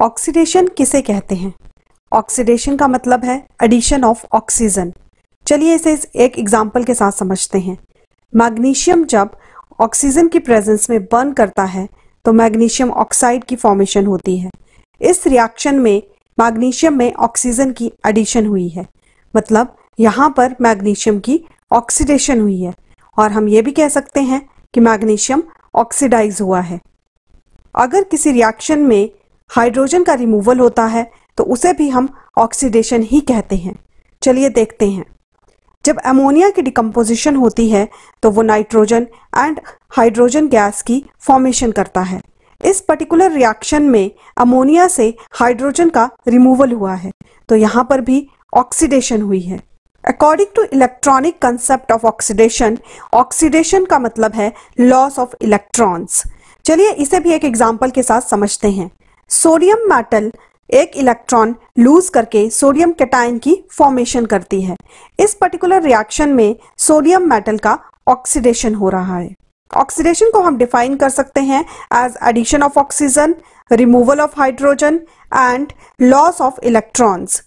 Oxidation किसे कहते हैं? ऑक्सीडेशन का मतलब है एडिशन ऑफ़ ऑक्सीजन चलिए इसे एक एग्ज़ाम्पल के साथ समझते हैं। मैग्नीशियम जब ऑक्सीजन की प्रेजेंस में बर्न करता है तो मैग्नीशियम ऑक्साइड की फॉर्मेशन होती है। इस रिएक्शन में मैग्नीशियम में ऑक्सीजन की एडिशन हुई है। मतलब यहाँ पर मैग्नीशियम की ऑक्सीडेशन हुई है। और हम ये भी कह सकते हैं कि मैग्नीशियम ऑक्सीडाइज हुआ है। अगर किसी रिएक्शन में हाइड्रोजन का रिमूवल होता है तो उसे भी हम ऑक्सीडेशन ही कहते हैं। चलिए देखते हैं। जब अमोनिया की डिकम्पोजिशन होती है तो वो नाइट्रोजन एंड हाइड्रोजन गैस की फॉर्मेशन करता है। इस पर्टिकुलर रिएक्शन में अमोनिया से हाइड्रोजन का रिमूवल हुआ है तो यहाँ पर भी ऑक्सीडेशन हुई है। According to electronic concept of oxidation oxidation का मतलब है लॉस ऑफ़ इलेक्ट्रॉन्स चलिए इसे भी एक एग्ज़ाम्पल के साथ समझते हैं। सोडियम मेटल एक इलेक्ट्रॉन लूज करके सोडियम कैटाइन की फॉर्मेशन करती है। इस पर्टिकुलर रिएक्शन में सोडियम मेटल का ऑक्सीडेशन हो रहा है। ऑक्सीडेशन को हम डिफाइन कर सकते हैं as addition of oxygen removal of hydrogen and loss of electrons